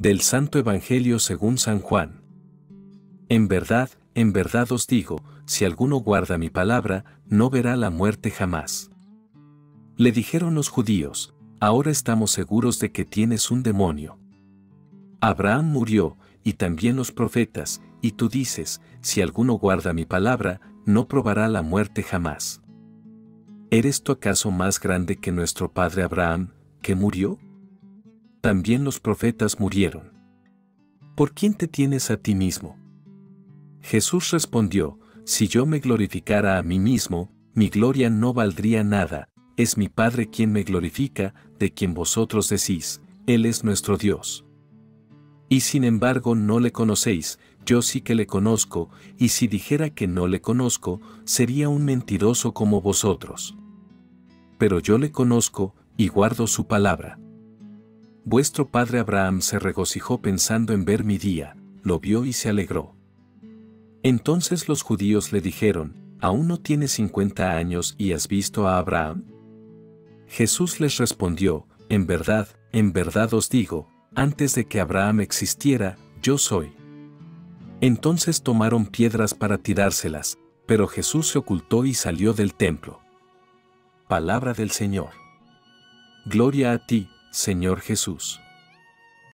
Del Santo Evangelio según San Juan. En verdad, en verdad os digo, si alguno guarda mi palabra, no verá la muerte jamás. Le dijeron los judíos, ahora estamos seguros de que tienes un demonio. Abraham murió, y también los profetas, y tú dices, si alguno guarda mi palabra, no probará la muerte jamás. ¿Eres tú acaso más grande que nuestro padre Abraham, que murió? También los profetas murieron. ¿Por quién te tienes a ti mismo? Jesús respondió, si yo me glorificara a mí mismo, mi gloria no valdría nada, es mi Padre quien me glorifica, de quien vosotros decís, Él es nuestro Dios. Y sin embargo no le conocéis, yo sí que le conozco, y si dijera que no le conozco, sería un mentiroso como vosotros. Pero yo le conozco, y guardo su palabra. Vuestro padre Abraham se regocijó pensando en ver mi día, lo vio y se alegró. Entonces los judíos le dijeron, ¿aún no tienes cincuenta años y has visto a Abraham? Jesús les respondió, en verdad, en verdad os digo, antes de que Abraham existiera, yo soy. Entonces tomaron piedras para tirárselas, pero Jesús se ocultó y salió del templo. Palabra del Señor. Gloria a ti, Señor Jesús.